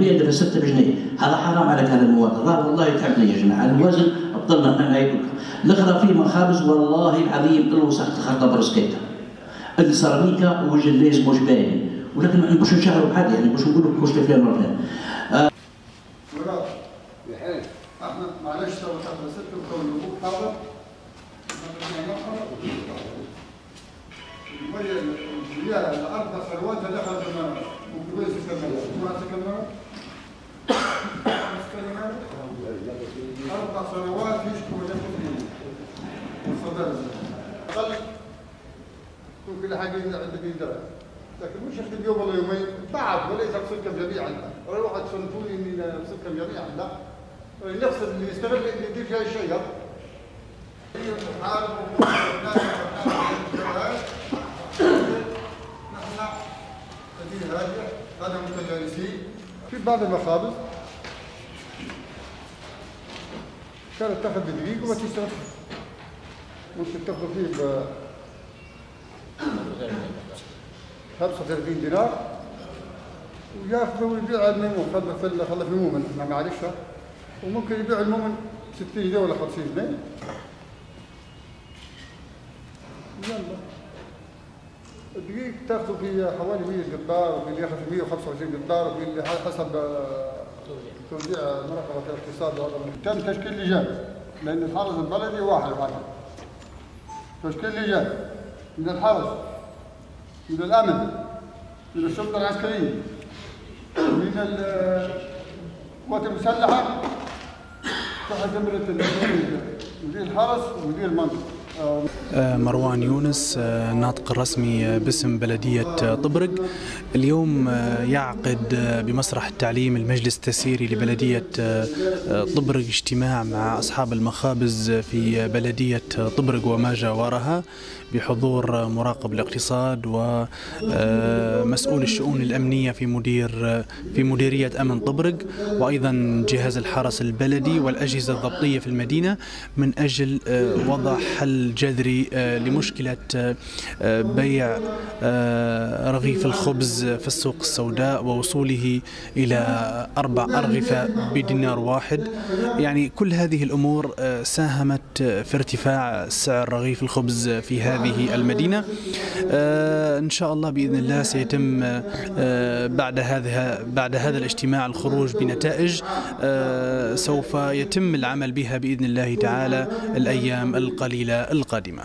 نبيع ب 6 جنيه هذا حرام عليك هذا المواطن راه والله تعبنا يا جماعة. الوزن بطلنا إحنا ناكل الأخرى في مخابز والله العظيم. الوسخ تخطى برسكيتا السيراميكا وجليز مش باين ولكن ما نبغوش نشهروا بحد يعني باش نقولوا كوش فلان مراد بحيث إحنا معلش تو تحت ست وكون أبوك حاضر المية المياه الاربع سنوات دخلت أربع سنوات يشكو من الصدر أقل. تكون كل حاجة عندك يدرى لكن مش اخذ يوم ولا يومين. بعد وليس اغسلكم جميعا ولا واحد تفنتوني إني اغسلكم جميعا لا. نغسل اللي يستغل اللي يدير فيها الشيء هذا متجانسين. في بعض المخابز. كانت تاخذ بدقيق وما تشتغل ممكن تاخذ فيه ب 35 دينار. وياخذه ويبيع الميمون خلى في خلى في المومن إحنا معلشها وممكن يبيع المومن 60 جنيه ولا 50 جنيه يلا. الدقيق تاخذه في حوالي 100 قطار وفي اللي ياخذ 125 قطار وفي اللي حسب توزيع مراقبه الاقتصاد تم تشكيل لجان لأن الحرس البلدي واحد واحد تشكيل لجان من الحرس من الامن من الشرطه العسكريه من القوات المسلحه تحت امره مدير الحرس ومدير المنطقة مروان يونس الناطق الرسمي باسم بلدية طبرق. اليوم يعقد بمسرح التعليم المجلس التسييري لبلدية طبرق اجتماع مع أصحاب المخابز في بلدية طبرق وما جاورها بحضور مراقب الاقتصاد ومسؤول الشؤون الأمنية في مدير في مديرية أمن طبرق وأيضا جهاز الحرس البلدي والأجهزة الضبطية في المدينة من أجل وضع حل جذري لمشكلة بيع رغيف الخبز في السوق السوداء ووصوله إلى أربع أرغفة بدينار واحد. يعني كل هذه الأمور ساهمت في ارتفاع سعر رغيف الخبز في هذه المدينة. إن شاء الله بإذن الله سيتم بعد هذا بعد هذا الاجتماع الخروج بنتائج سوف يتم العمل بها بإذن الله تعالى الأيام القليلة القادمة.